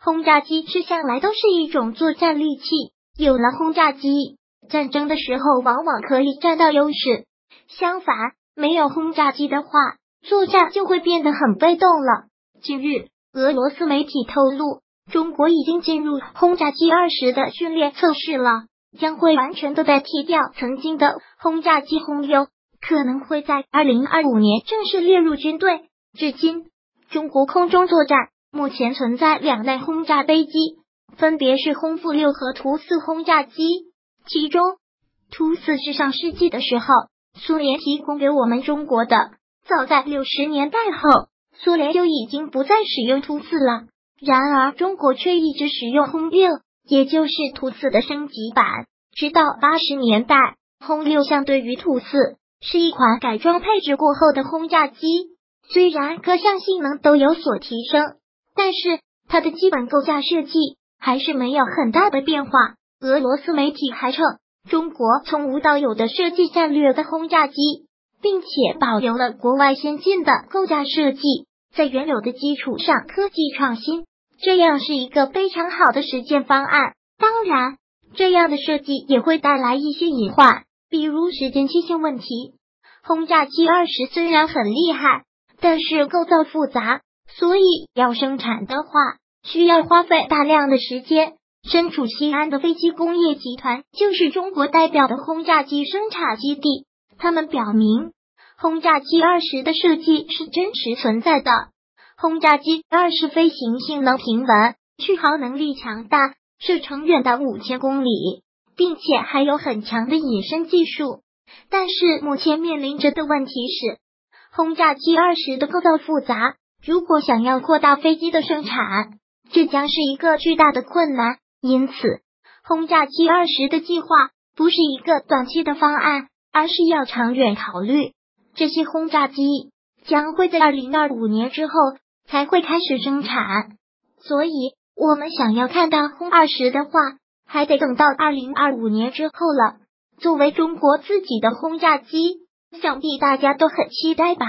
轰炸机是向来都是一种作战利器，有了轰炸机，战争的时候往往可以占到优势。相反，没有轰炸机的话，作战就会变得很被动了。近日，俄罗斯媒体透露，中国已经进入轰炸机二十的训练测试了，将会完全的代替掉曾经的轰炸机轰六，可能会在二零二五年正式列入军队。至今，中国空中作战目前存在两类轰炸飞机，分别是轰负六和图四轰炸机。其中，图四是上世纪的时候苏联提供给我们中国的。早在六十年代后，苏联就已经不再使用图四了。然而，中国却一直使用轰六，也就是图四的升级版。直到八十年代，轰六相对于图四是一款改装配置过后的轰炸机。虽然各项性能都有所提升，但是它的基本构架设计还是没有很大的变化。俄罗斯媒体还称，中国从无到有的设计战略的轰炸机，并且保留了国外先进的构架设计，在原有的基础上科技创新，这样是一个非常好的实践方案。当然，这样的设计也会带来一些隐患，比如时间期限问题。轰炸机二十虽然很厉害。但是构造复杂，所以要生产的话，需要花费大量的时间。身处西安的飞机工业集团就是中国代表的轰炸机生产基地。他们表明，轰炸机二十的设计是真实存在的。轰炸机二十飞行性能平稳，续航能力强大，射程远达五千公里，并且还有很强的隐身技术。但是目前面临着的问题是。轰炸机二十的构造复杂，如果想要扩大飞机的生产，这将是一个巨大的困难。因此，轰炸机二十的计划不是一个短期的方案，而是要长远考虑。这些轰炸机将会在二零二五年之后才会开始生产，所以我们想要看到轰二十的话，还得等到二零二五年之后了。作为中国自己的轰炸机。想必大家都很期待吧。